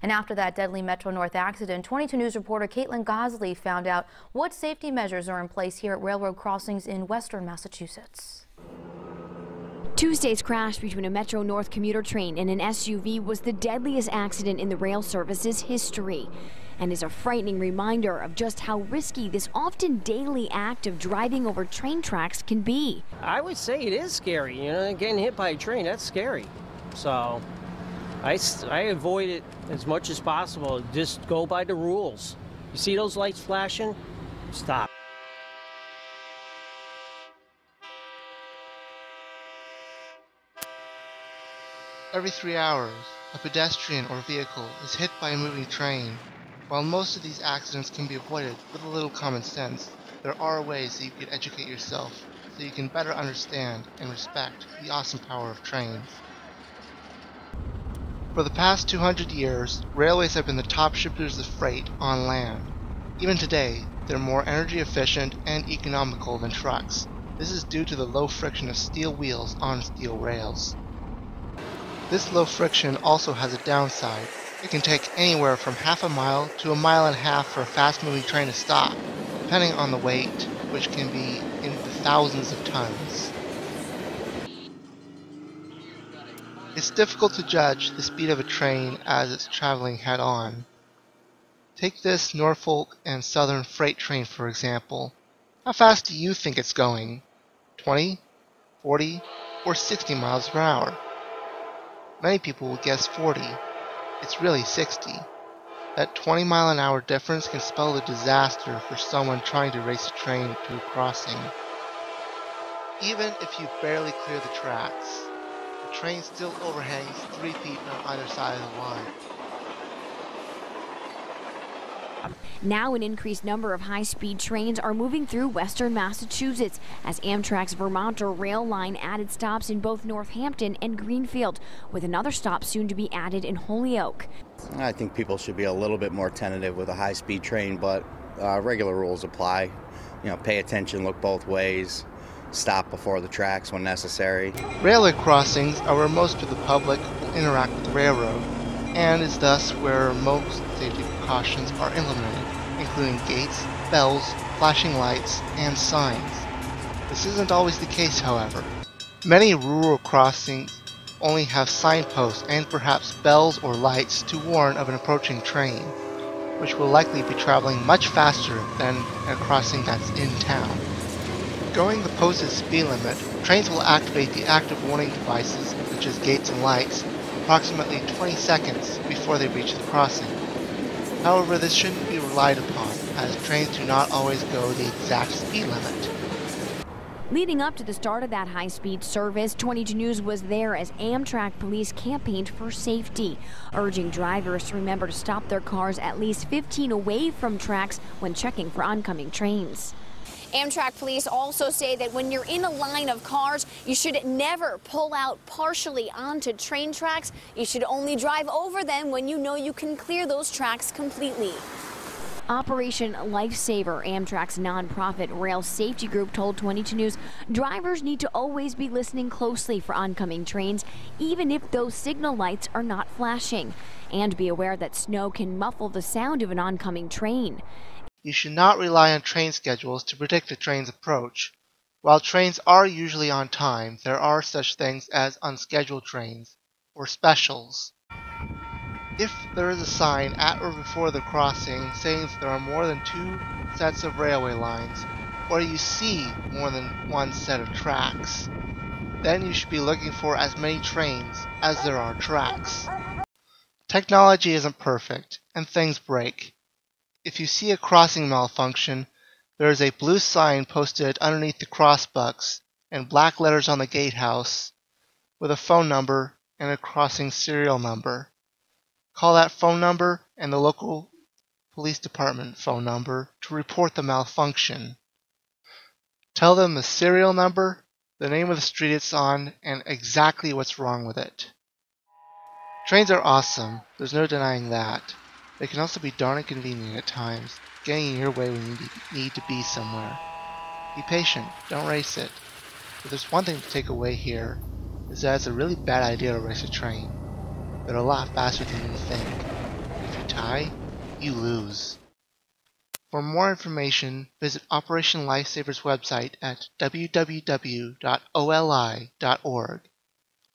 And after that deadly Metro North accident, 22 News reporter Caitlin Gosley found out what safety measures are in place here at railroad crossings in western Massachusetts. Tuesday's crash between a Metro North commuter train and an SUV was the deadliest accident in the rail service's history and is a frightening reminder of just how risky this often daily act of driving over train tracks can be. I would say it is scary. You know, getting hit by a train, that's scary. So I, I avoid it as much as possible. Just go by the rules. You see those lights flashing? Stop. Every three hours, a pedestrian or vehicle is hit by a moving train. While most of these accidents can be avoided with a little common sense, there are ways that you can educate yourself so you can better understand and respect the awesome power of trains. For the past 200 years, railways have been the top shippers of freight on land. Even today, they're more energy efficient and economical than trucks. This is due to the low friction of steel wheels on steel rails. This low friction also has a downside. It can take anywhere from half a mile to a mile and a half for a fast moving train to stop, depending on the weight, which can be in the thousands of tons. It's difficult to judge the speed of a train as it's traveling head on. Take this Norfolk and Southern freight train for example. How fast do you think it's going? 20, 40, or 60 miles per hour? Many people will guess 40. It's really 60. That 20 mile an hour difference can spell a disaster for someone trying to race a train to a crossing. Even if you barely clear the tracks, train still overhangs 3 feet on either side of the line. Now an increased number of high-speed trains are moving through western Massachusetts as Amtrak's Vermonter rail line added stops in both Northampton and Greenfield, with another stop soon to be added in Holyoke. I think people should be a little bit more tentative with a high-speed train, but uh, regular rules apply. You know, pay attention, look both ways, stop before the tracks when necessary. Railway crossings are where most of the public will interact with the railroad, and is thus where most safety precautions are implemented, including gates, bells, flashing lights, and signs. This isn't always the case, however. Many rural crossings only have signposts and perhaps bells or lights to warn of an approaching train, which will likely be traveling much faster than a crossing that's in town. Going the posted speed limit, trains will activate the active warning devices, such as gates and lights, approximately 20 seconds before they reach the crossing. However, this shouldn't be relied upon, as trains do not always go the exact speed limit. Leading up to the start of that high-speed service, 22 News was there as Amtrak police campaigned for safety, urging drivers to remember to stop their cars at least 15 away from tracks when checking for oncoming trains. Amtrak police also say that when you're in a line of cars, you should never pull out partially onto train tracks. You should only drive over them when you know you can clear those tracks completely. Operation Lifesaver, Amtrak's nonprofit rail safety group, told 22 News drivers need to always be listening closely for oncoming trains, even if those signal lights are not flashing, and be aware that snow can muffle the sound of an oncoming train. You should not rely on train schedules to predict a train's approach. While trains are usually on time, there are such things as unscheduled trains, or specials. If there is a sign at or before the crossing saying that there are more than two sets of railway lines, or you see more than one set of tracks, then you should be looking for as many trains as there are tracks. Technology isn't perfect, and things break. If you see a crossing malfunction, there is a blue sign posted underneath the crossbucks and black letters on the gatehouse with a phone number and a crossing serial number. Call that phone number and the local police department phone number to report the malfunction. Tell them the serial number, the name of the street it's on, and exactly what's wrong with it. Trains are awesome, there's no denying that. They can also be darn inconvenient at times, getting in your way when you need to be somewhere. Be patient, don't race it. But there's one thing to take away here, is that it's a really bad idea to race a train. They're a lot faster than you think. If you tie, you lose. For more information, visit Operation Lifesaver's website at www.oli.org.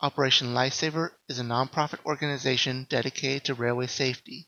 Operation Lifesaver is a nonprofit organization dedicated to railway safety.